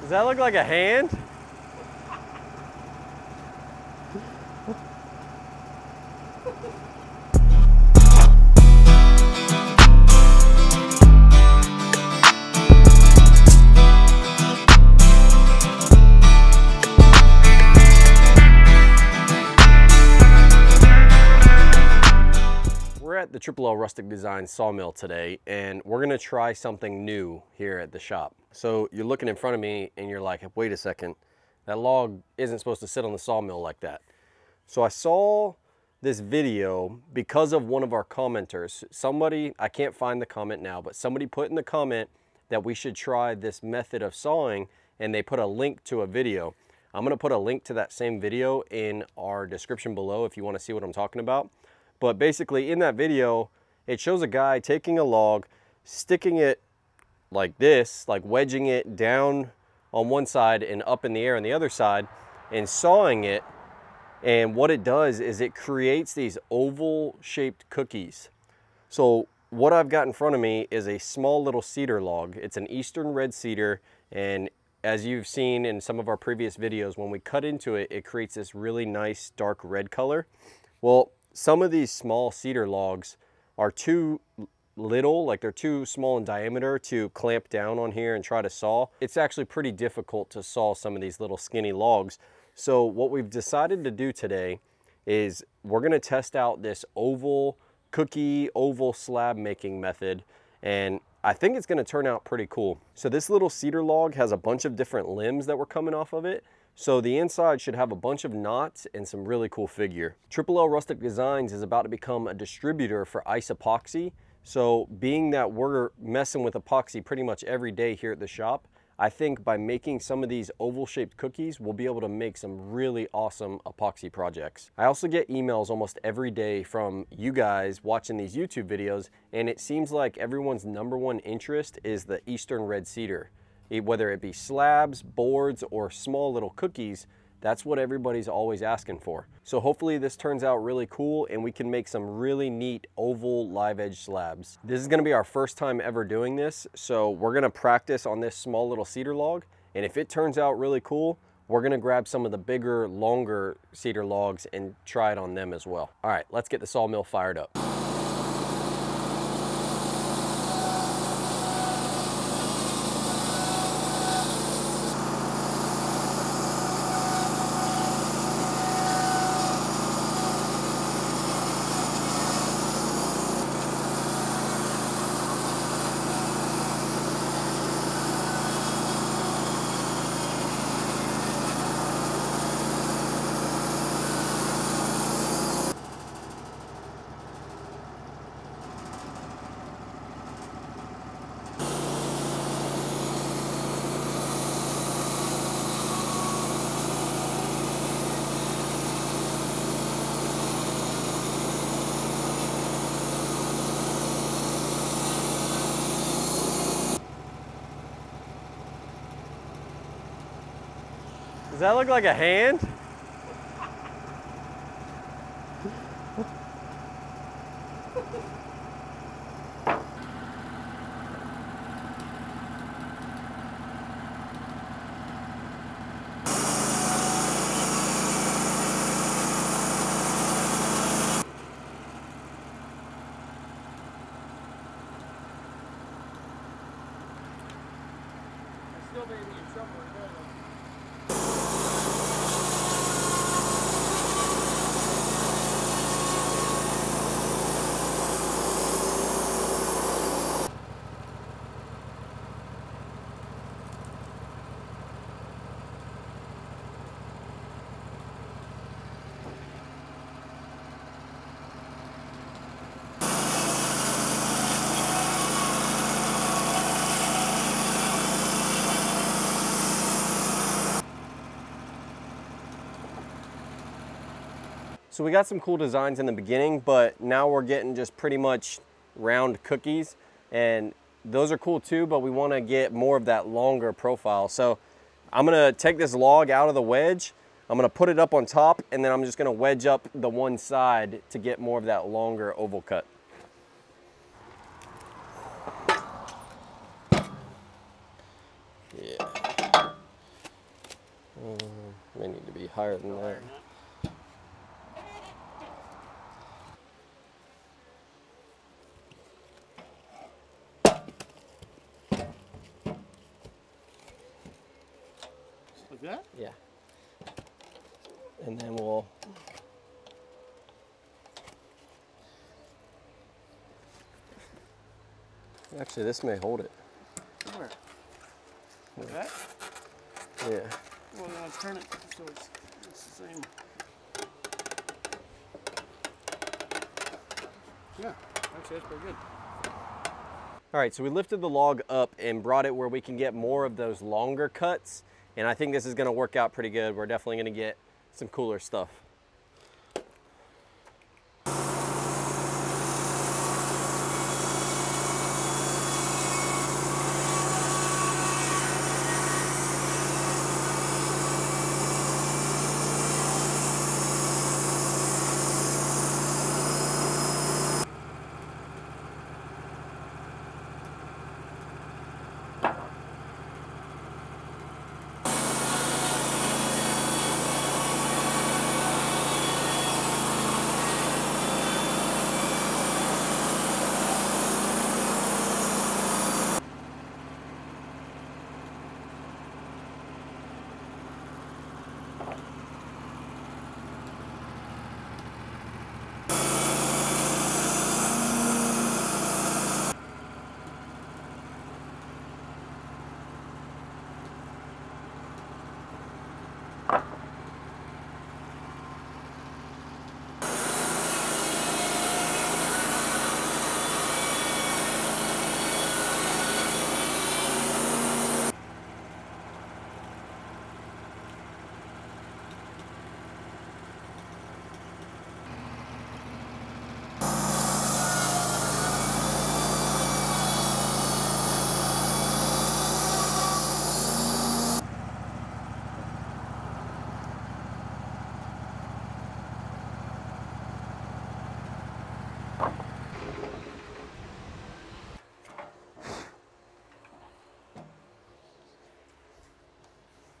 Does that look like a hand? We're at the Triple L Rustic Design Sawmill today, and we're gonna try something new here at the shop. So you're looking in front of me and you're like, wait a second, that log isn't supposed to sit on the sawmill like that. So I saw this video because of one of our commenters. Somebody, I can't find the comment now, but somebody put in the comment that we should try this method of sawing and they put a link to a video. I'm gonna put a link to that same video in our description below if you wanna see what I'm talking about. But basically in that video, it shows a guy taking a log, sticking it like this, like wedging it down on one side and up in the air on the other side and sawing it. And what it does is it creates these oval shaped cookies. So what I've got in front of me is a small little cedar log. It's an eastern red cedar and as you've seen in some of our previous videos, when we cut into it, it creates this really nice dark red color. Well, some of these small cedar logs are too little, like they're too small in diameter to clamp down on here and try to saw. It's actually pretty difficult to saw some of these little skinny logs. So what we've decided to do today is we're gonna test out this oval cookie, oval slab making method. And I think it's gonna turn out pretty cool. So this little cedar log has a bunch of different limbs that were coming off of it. So the inside should have a bunch of knots and some really cool figure. Triple L Rustic Designs is about to become a distributor for ice epoxy. So being that we're messing with epoxy pretty much every day here at the shop, I think by making some of these oval shaped cookies, we'll be able to make some really awesome epoxy projects. I also get emails almost every day from you guys watching these YouTube videos, and it seems like everyone's number one interest is the Eastern Red Cedar whether it be slabs, boards, or small little cookies, that's what everybody's always asking for. So hopefully this turns out really cool and we can make some really neat oval live edge slabs. This is gonna be our first time ever doing this, so we're gonna practice on this small little cedar log, and if it turns out really cool, we're gonna grab some of the bigger, longer cedar logs and try it on them as well. All right, let's get the sawmill fired up. Does that look like a hand? still may be in trouble. So we got some cool designs in the beginning, but now we're getting just pretty much round cookies and those are cool too, but we wanna get more of that longer profile. So I'm gonna take this log out of the wedge, I'm gonna put it up on top and then I'm just gonna wedge up the one side to get more of that longer oval cut. Yeah. Mm, may need to be higher than that. Like that? Yeah. And then we'll Actually, this may hold it. Where? Like that? Yeah. Well, then I'll turn it so it's, it's the same. Yeah, actually that's pretty good. All right, so we lifted the log up and brought it where we can get more of those longer cuts. And I think this is gonna work out pretty good. We're definitely gonna get some cooler stuff.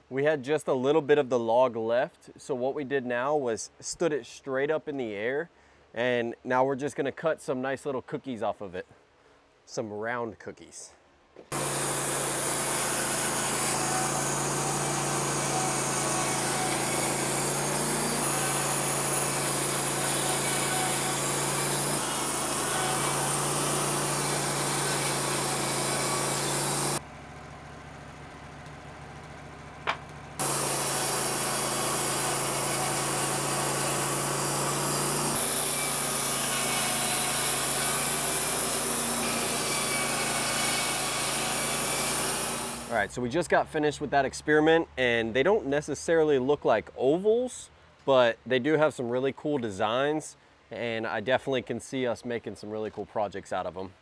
We had just a little bit of the log left. So what we did now was stood it straight up in the air. And now we're just gonna cut some nice little cookies off of it. Some round cookies. All right, so we just got finished with that experiment and they don't necessarily look like ovals, but they do have some really cool designs and I definitely can see us making some really cool projects out of them.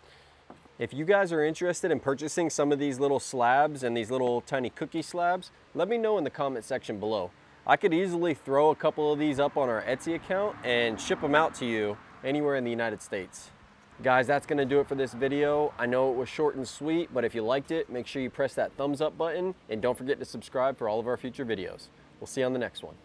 If you guys are interested in purchasing some of these little slabs and these little tiny cookie slabs, let me know in the comment section below. I could easily throw a couple of these up on our Etsy account and ship them out to you anywhere in the United States. Guys, that's gonna do it for this video. I know it was short and sweet, but if you liked it, make sure you press that thumbs up button and don't forget to subscribe for all of our future videos. We'll see you on the next one.